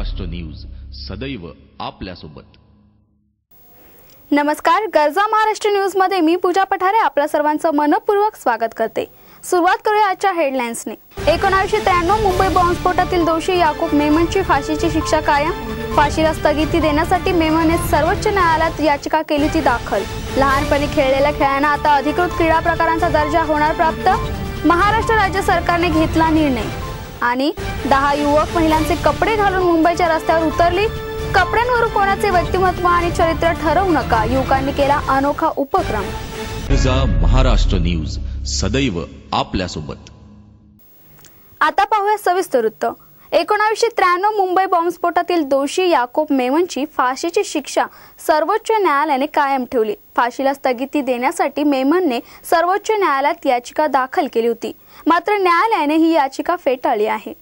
Maharashtra news सदैव आपल्यासोबत. नमस्कार गरजा महाराष्ट्र न्यूजमध्ये मी पूजा पठारे आपल्या सर्वांचं मनपूर्वक स्वागत करते. सुरुवात करूया आजच्या हेडलाईन्सने. एकोणावीसशे त्र्याण्णव मुंबई बॉम्बस्फोटातील दोषी याकूब मेमनची फाशीची शिक्षा कायम. फाशीला स्थगिती देण्यासाठी मेमनने सर्वोच्च न्यायालयात याचिका केली ती दाखल. लहानपणी खेळलेल्या खेळांना आता अधिकृत क्रीडा प्रकारांचा दर्जा होणार प्राप्त. महाराष्ट्र राज्य सरकारने घेतला निर्णय. आणि दहा युवक महिलांचे कपडे घालून मुंबईच्या रस्त्यावर उतरली. कपड्यांवरून कोणाचे व्यक्तिमत्व आणि चरित्र ठरवू नका. युवकांनी केला अनोखा उपक्रम. महाराष्ट्र न्यूज. सदैव आपल्यासोबत. आता पाहूया सविस्तर वृत्त. एकोणावीसशे त्र्याण्णव मुंबई बॉम्बस्फोटातील दोषी याकोब मेमनची फाशीची शिक्षा सर्वोच्च न्यायालयाने कायम ठेवली. फाशीला स्थगिती देण्यासाठी मेमनने सर्वोच्च न्यायालयात याचिका दाखल केली होती. मात्र न्यायालयाने ही याचिका फेटाळली आहे.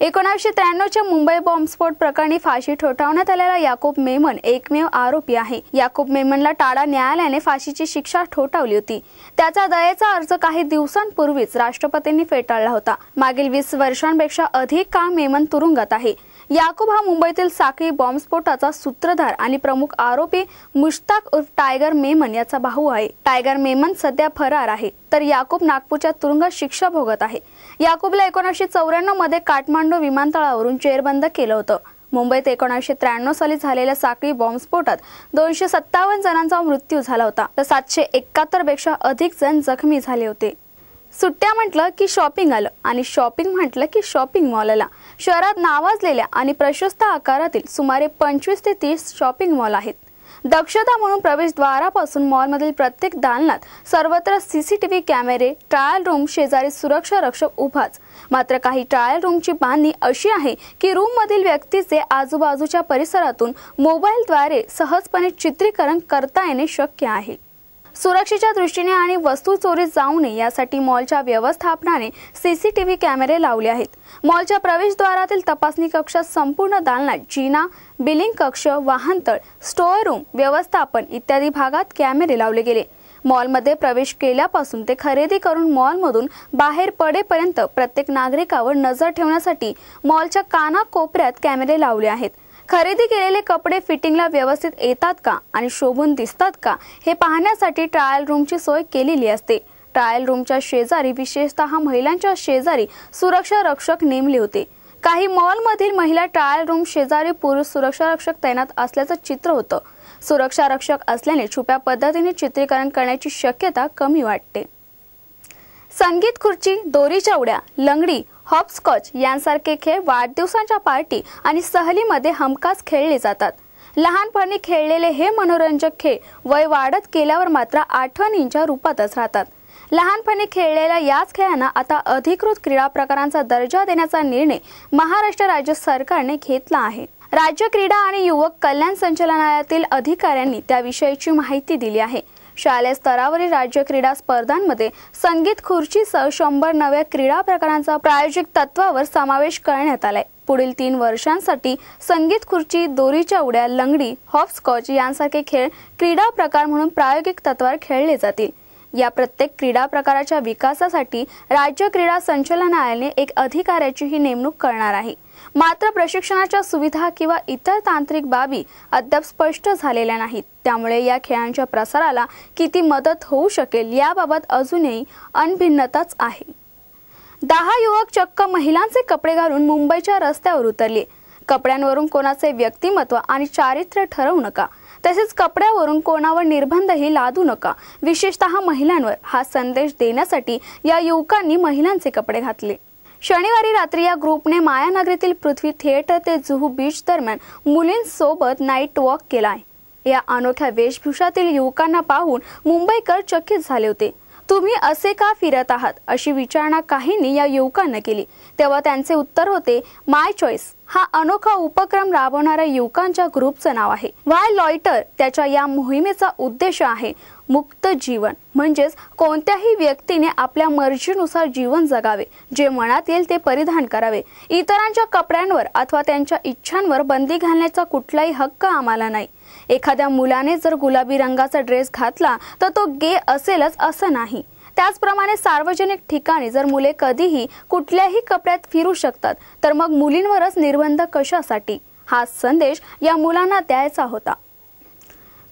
एकोणीसशे त्र्याण्णवच्या मुंबई बॉम्बस्फोट प्रकरणी फाशी ठोठावण्यात आलेला याकूब मेमन एकमेव आरोपी आहे. याकूब मेमनला टाळा न्यायालयाने फाशीची शिक्षा ठोठावली होती. त्याचा दयेचा अर्ज काही दिवसांपूर्वीच राष्ट्रपतींनी फेटाळला होता. मागील वीस वर्षांपेक्षा अधिक काळ मेमन तुरुंगात आहे. याकूब हा मुंबईतील साखळी बॉम्बस्फोटाचा सूत्रधार आणि प्रमुख आरोपी मुश्ताक उर्फ टायगर मेमन याचा भाऊ आहे. टायगर मेमन सध्या फरार आहे तर याकूब नागपूरच्या तुरुंगात शिक्षा भोगत आहे. याकूबला एकोणीसशे चौऱ्याण्णवमध्ये काठमांडू विमानतळावरून चेअरबंद केलं होतं. मुंबईत एकोणीसशे त्र्याण्णव साली झालेल्या साखळी बॉम्बस्फोटात दोनशे सत्तावन्न जणांचा मृत्यू झाला होता तर सातशे एकाहत्तरपेक्षा अधिक जण जखमी झाले होते. सुट्ट्या म्हटलं की शॉपिंग आलं आणि शॉपिंग म्हटलं की शॉपिंग मॉल आला. शहरात नावाजलेल्या आणि प्रशस्त आकारातील सुमारे पंचवीस ते तीस शॉपिंग मॉल आहेत. दक्षता म्हणून प्रवेशद्वारापासून मॉलमधील प्रत्येक दालनात सर्वत्र सीसीटीव्ही कॅमेरे ट्रायल रूम शेजारी सुरक्षा रक्षक उभाच. मात्र काही ट्रायल रूमची बांधणी अशी आहे की रूममधील व्यक्तीचे आजूबाजूच्या परिसरातून मोबाईलद्वारे सहजपणे चित्रीकरण करता येणे शक्य आहे. सुरक्षेच्या दृष्टीने आणि वस्तू चोरी जाऊ नये यासाठी मॉलच्या व्यवस्थापनाने सीसीटीव्ही कॅमेरे लावले आहेत. मॉलच्या प्रवेशद्वारातील तपासणी कक्षात संपूर्ण दालनात जिना बिलिंग कक्ष वाहनतळ स्टोअर रूम व्यवस्थापन इत्यादी भागात कॅमेरे लावले गेले. मॉलमध्ये प्रवेश केल्यापासून ते खरेदी करून मॉलमधून बाहेर पडेपर्यंत प्रत्येक नागरिकावर नजर ठेवण्यासाठी मॉलच्या कानाकोपऱ्यात कॅमेरे लावले आहेत. खरेदी केलेले कपडे फिटिंगला व्यवस्थित येतात का आणि शोभून दिसतात का हे पाहण्यासाठी ट्रायल रूमची सोय केलेली असते. ट्रायल रूमच्या शेजारी विशेषतः महिलांच्या शेजारी सुरक्षा रक्षक नेमले होते. काही मॉलमधील महिला ट्रायल रूम शेजारी पुरुष सुरक्षा रक्षक तैनात असल्याचं चित्र होतं. सुरक्षा रक्षक असल्याने छुप्या पद्धतीने चित्रीकरण करण्याची शक्यता कमी वाटते. संगीत खुर्ची दोरीच्या उड्या लंगडी हॉपस्कॉच यांसारखे खेळ वाढदिवसांच्या पार्टी आणि सहलीमध्ये हमखास खेळले जातात. लहानपणी खेळलेले हे मनोरंजक खेळ वय वाढत गेल्यावर मात्र आठवणींच्या रूपातच राहतात. लहानपणी खेळलेल्या याच खेळांना आता अधिकृत क्रीडा प्रकारांचा दर्जा देण्याचा निर्णय महाराष्ट्र राज्य सरकारने घेतला आहे. राज्य क्रीडा आणि युवक कल्याण संचालनालयातील अधिकाऱ्यांनी त्याविषयीची माहिती दिली आहे. शालेय स्तरावरील राज्य क्रीडा स्पर्धांमध्ये संगीत खुर्चीसह शंभर नव्या क्रीडा प्रकारांचा प्रायोजिक तत्वावर समावेश करण्यात आलाय. पुढील तीन वर्षांसाठी संगीत खुर्ची दोरीच्या उड्या लंगडी हॉपस्कॉच यांसारखे खेळ क्रीडा प्रकार म्हणून प्रायोगिक तत्वावर खेळले जातील. या प्रत्येक क्रीडा प्रकाराच्या विकासासाठी राज्य क्रीडा संचालनालयाने एक अधिकाऱ्याचीही नेमणूक करणार आहे. मात्र प्रशिक्षणाच्या सुविधा किंवा इतर तांत्रिक बाबी अद्याप स्पष्ट झालेल्या नाहीत. त्यामुळे या खेळांच्या प्रसाराला किती मदत होऊ शकेल याबाबत अजूनही अनभिन्नताच आहे. दहा युवक चक्क महिलांचे कपडे घालून मुंबईच्या रस्त्यावर उतरले. कपड्यांवरून कोणाचे व्यक्तिमत्व आणि चारित्र्य ठरवू नका. तसेच कपड्यावरून कोणावर निर्बंधही लादू नका. विशेषतः महिलांवर हा संदेश देण्यासाठी या युवकांनी महिलांचे कपडे घातले. शनिवारी रात्री या ग्रुपने मायानगरीतील पृथ्वी थिएटर ते जुहू बीच दरम्यान मुलींसोबत नाईट वॉक केला आहे. या अनोख्या वेशभूषातील युवकांना पाहून मुंबईकर चकित झाले होते. तुम्ही असे का फिरत आहात? अशी विचारणा काहींनी या युवकांना केली. तेव्हा त्यांचे उत्तर होते माय चॉईस हा अनोखा उपक्रम राबवणाऱ्या युवकांच्या ग्रुपचं नाव आहे. वाय लॉयटर त्याच्या या मोहिमेचा उद्देश आहे मुक्त जीवन. म्हणजेच कोणत्याही व्यक्तीने आपल्या मर्जीनुसार जीवन जगावे. जे मनात येईल ते परिधान करावे. इतरांच्या कपड्यांवर अथवा त्यांच्या इच्छांवर बंदी घालण्याचा कुठलाही हक्क आम्हाला नाही. एखाद्या मुलाने जर गुलाबी रंगाचा ड्रेस घातला तर तो गे असेलच असं नाही. त्याचप्रमाणे सार्वजनिक ठिकाणी जर मुले कधीही कुठल्याही कपड्यात फिरू शकतात तर मग मुलींवरच निर्बंध कशासाठी? हा संदेश या मुलांना द्यायचा होता.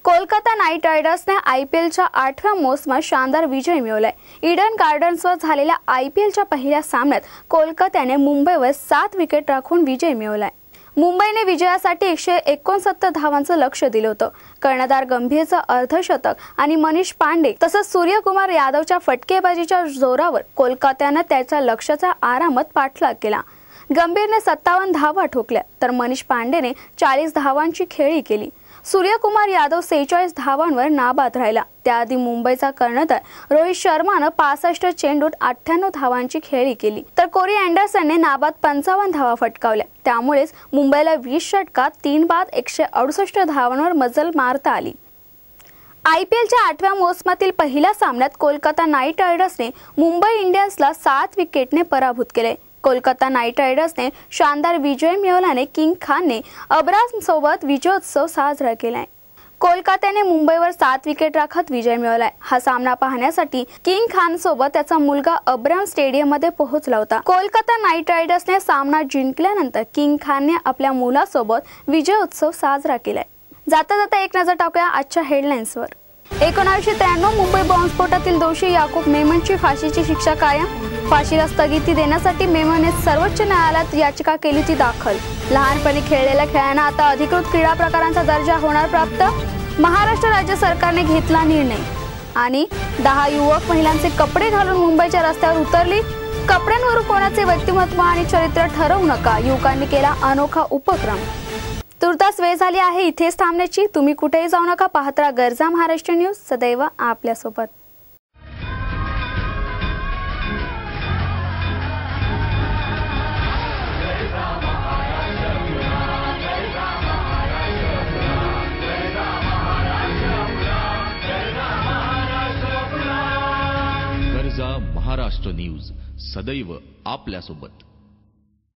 कोलकाता नाईट रायडर्सने आय पी एलच्या आठव्या मोसमात शानदार विजय मिळवलाय. इडन गार्डन्सवर झालेल्या आय पी एलच्या पहिल्या सामन्यात कोलकात्याने मुंबईवर सात विकेट राखून विजय मिळवलाय. मुंबईने विजयासाठी एकशे एकोणसत्तर धावांचं लक्ष दिलं होतं. कर्णधार गंभीरचं अर्धशतक आणि मनीष पांडे तसंच सूर्यकुमार यादवच्या फटकेबाजीच्या जोरावर कोलकात्यानं त्याच्या लक्ष्याचा आरामात पाठलाग केला. गंभीरने सत्तावन्न धावा ठोकल्या तर मनीष पांडेने चाळीस धावांची खेळी केली. सूर्यकुमार यादव सेहेचाळीस धावांवर नाबाद राहिला. त्याआधी मुंबईचा कर्णधार रोहित शर्मानं पासष्ट चेंडूत अठ्ठ्याण्णव धावांची खेळी केली. तर कोरी अँडरसनने नाबाद पंचावन्न धावा फटकावल्या. त्यामुळेच मुंबईला वीस षटकात तीन बाद एकशे अडुसष्ट धावांवर मजल मारता आली. आय पी एलच्या आठव्या मोसमातील पहिल्या सामन्यात कोलकाता नाईट रायडर्सने मुंबई इंडियन्सला सात विकेटने पराभूत केले. कोलकाता नाईट रायडर्सने शानदार विजय मिळवल्याने किंग खानने अब्रामसोबत विजयोत्सव साजरा केलाय. कोलकात्याने मुंबईवर सात विकेट राखत विजय मिळवलाय. हा सामना पाहण्यासाठी किंग खान सोबत त्याचा मुलगा अब्राम स्टेडियममध्ये पोहोचला होता. कोलकाता नाईट रायडर्सने सामना जिंकल्यानंतर किंग खानने आपल्या मुलासोबत विजय उत्सव साजरा केलाय. जाता जाता एक नजर टाकूया आजच्या हेडलाईन्सवर. एकोणीसशे त्र्याण्णव मुंबई बॉम्बस्फोटातील दोषी याकूब मेमनची फाशीची शिक्षा कायम? फाशीला स्थगिती देण्यासाठी मेमोने सर्वोच्च न्यायालयात याचिका केली ती दाखल. लहानपणी खेळलेल्या खेळांना आता अधिकृत क्रीडा प्रकारांचा दर्जा होणार प्राप्त. महाराष्ट्र राज्य सरकारने घेतला निर्णय. आणि दहा युवक महिलांचे कपडे घालून मुंबईच्या रस्त्यावर उतरली. कपड्यांवर कोणाचे व्यक्तिमत्व आणि चरित्र ठरवू नका. युवकांनी केला अनोखा उपक्रम. तुर्तास वेळ झाली आहे इथेच थांबण्याची. तुम्ही कुठेही जाऊ नका. पाहत्रा गरजा महाराष्ट्र न्यूज. सदैव आपल्यासोबत. न्यूज सदैव आपल्यासोबत.